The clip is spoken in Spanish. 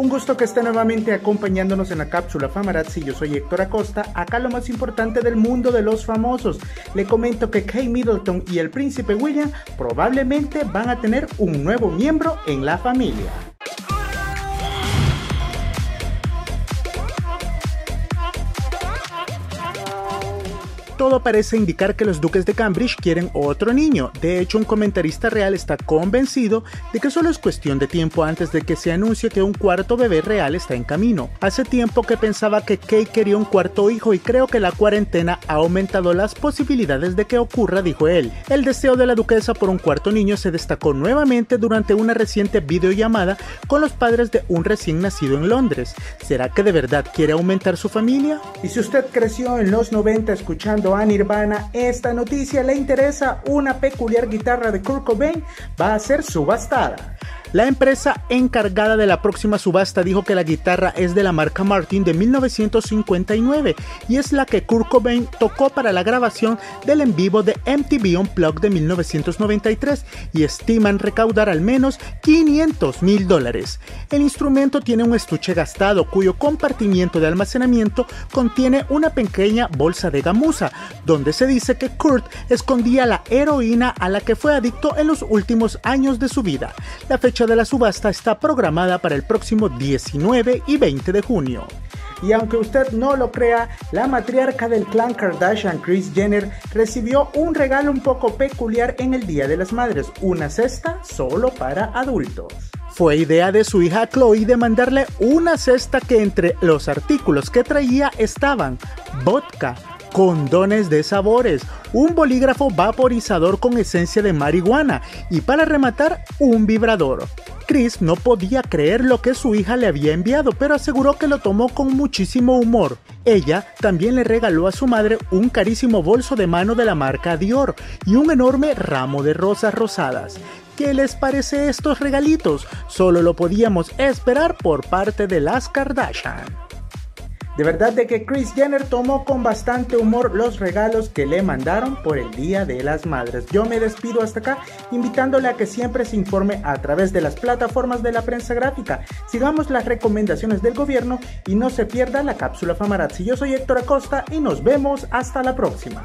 Un gusto que esté nuevamente acompañándonos en la cápsula Famarazzi. Yo soy Héctor Acosta. Acá lo más importante del mundo de los famosos. Le comento que Kate Middleton y el príncipe William probablemente van a tener un nuevo miembro en la familia. Todo parece indicar que los duques de Cambridge quieren otro niño. De hecho, un comentarista real está convencido de que solo es cuestión de tiempo antes de que se anuncie que un cuarto bebé real está en camino. Hace tiempo que pensaba que Kate quería un cuarto hijo y creo que la cuarentena ha aumentado las posibilidades de que ocurra, dijo él. El deseo de la duquesa por un cuarto niño se destacó nuevamente durante una reciente videollamada con los padres de un recién nacido en Londres. ¿Será que de verdad quiere aumentar su familia? Y si usted creció en los 90 escuchando a Nirvana esta noticia le interesa, una peculiar guitarra de Kurt Cobain va a ser subastada. La empresa encargada de la próxima subasta dijo que la guitarra es de la marca Martin de 1959 y es la que Kurt Cobain tocó para la grabación del en vivo de MTV Unplugged de 1993 y estiman recaudar al menos 500 mil dólares. El instrumento tiene un estuche gastado cuyo compartimiento de almacenamiento contiene una pequeña bolsa de gamuza, donde se dice que Kurt escondía la heroína a la que fue adicto en los últimos años de su vida. La de la subasta está programada para el próximo 19 y 20 de junio. Y aunque usted no lo crea, la matriarca del clan Kardashian, Kris Jenner, recibió un regalo un poco peculiar en el Día de las Madres, una cesta solo para adultos. Fue idea de su hija Chloe de mandarle una cesta que entre los artículos que traía estaban vodka, condones de sabores, un bolígrafo vaporizador con esencia de marihuana y para rematar un vibrador. Chris no podía creer lo que su hija le había enviado, pero aseguró que lo tomó con muchísimo humor. Ella también le regaló a su madre un carísimo bolso de mano de la marca Dior y un enorme ramo de rosas rosadas. ¿Qué les parece estos regalitos? Solo lo podíamos esperar por parte de las Kardashian. De verdad de que Chris Jenner tomó con bastante humor los regalos que le mandaron por el Día de las Madres. Yo me despido hasta acá, invitándole a que siempre se informe a través de las plataformas de la prensa gráfica. Sigamos las recomendaciones del gobierno y no se pierda la cápsula Famarazzi. Yo soy Héctor Acosta y nos vemos hasta la próxima.